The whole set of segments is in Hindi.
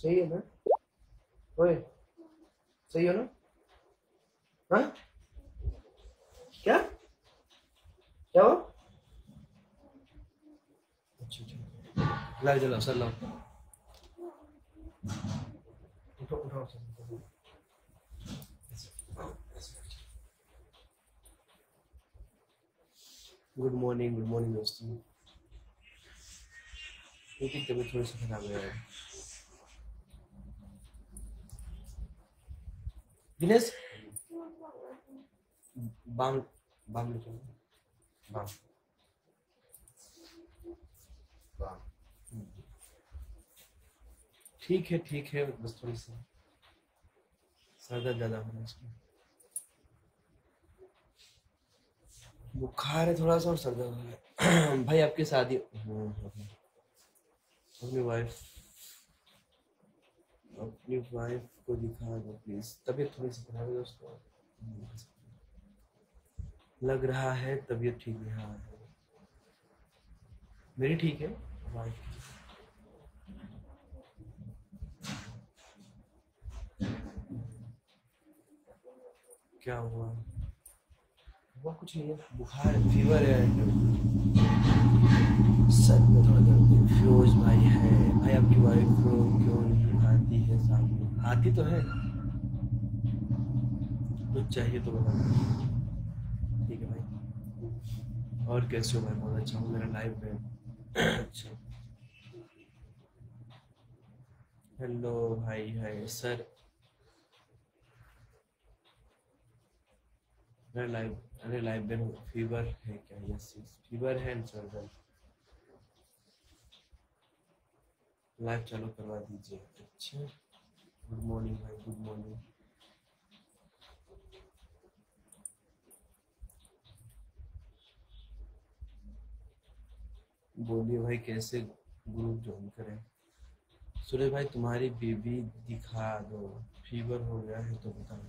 सही है ना? ओए सही हो ना? हाँ? क्या? क्या हो अच्छा अच्छा। लाओ जलाओ सर लाओ। उठो उठाओ sir good morning good morning दोस्तों। तबीयत थोड़ी सी खराब है। दिनेश? लेके आओ। बाम बाम ठीक है ठीक है बस थोड़ी सी। सर दर्द ज़्यादा हो रहा है बुखार है थोड़ा सा और सर दर्द हो रहा है। भाई आपकी शादी हम्म, हम्म। अपनी वाइफ अपनी वाइफ को दिखा दो प्लीज़ तबीयत थोड़ी सी खराब है दोस्तों। लग रहा है तबीयत ठीक नहीं हाँ। मेरी ठीक है वाइफ क्या हुआ? हुआ कुछ नहीं है, बुखार फीवर है। सर में थोड़ा दर्द है फिरोज भाई है भाई आपकी वाइफ को क्यों नहीं आती है सामने आती तो है। कुछ चाहिए तो बता ठीक है भाई। और कैसे हो भाई? बहुत अच्छा हूँ। मेरा लाइव है। अच्छा। हेलो भाई है सर मेरा लाइव अरे लाइव में फीवर है क्या? यस यस फीवर है एंड सर लाइव चालू करवा दीजिए। अच्छा। गुड मॉर्निंग भाई गुड मॉर्निंग बोलिए भाई, कैसे ग्रुप ज्वाइन करें? सुरेश भाई, तुम्हारी बेबी दिखा दो। फीवर हो गया है तो बताओ।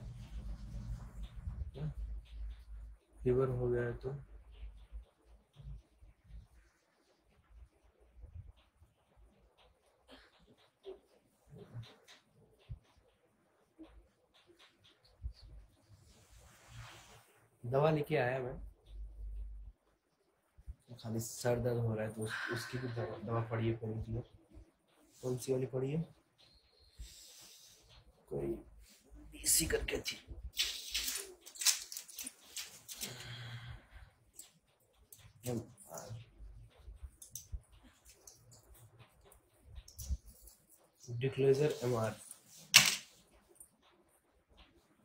फीवर हो गया है तो? दवा लेके आया मैं। खाली सर दर्द हो रहा है तो उस, उसकी भी दवा दवा पड़ी है पेन किलर कौन सी वाली पड़ी है? कोई इसी करके थी डिक्लेजर एम आर।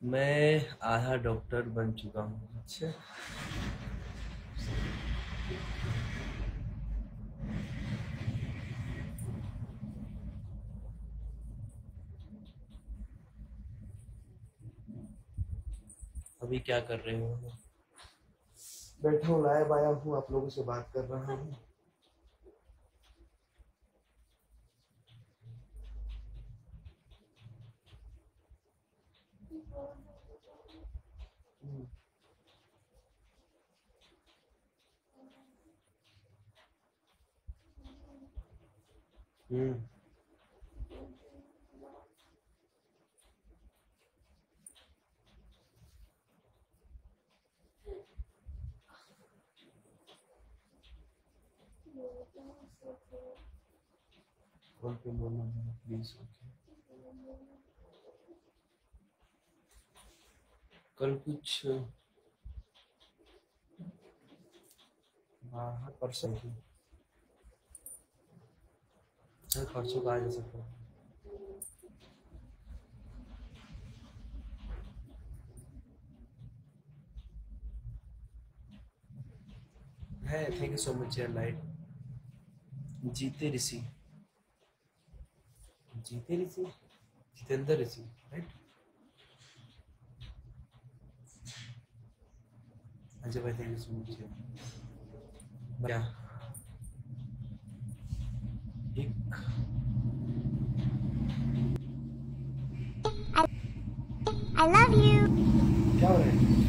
मैं आधा डॉक्टर बन चुका हूँ अच्छा अभी क्या कर रहे हो? बैठा हूँ, लाया आया हूँ, आप लोगों से बात कर रहा हूँ। हम्म कॉल पे बोलना है प्लीज़ कल कुछ बाहर परसों की सर परसों का आ जा सकता हूँ। है थैंक यू सो मच यार लाइट जीते ऋषि। जीते ऋषि? जितेंद्र ऋषि राइट अजय भाई थैंक यू सो मच क्या एक I love you. क्या हो रहा है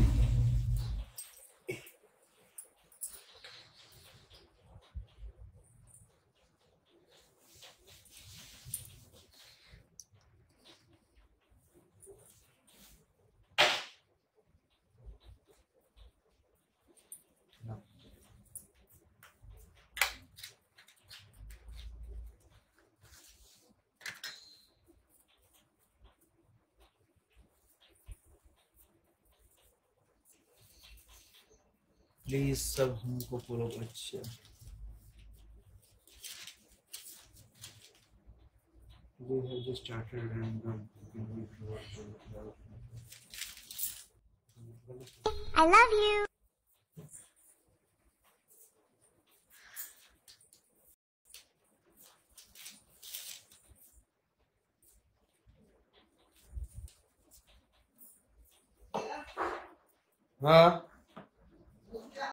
प्लीज़ सब हमको पूरा अच्छा we have just started and I love you हाँ huh?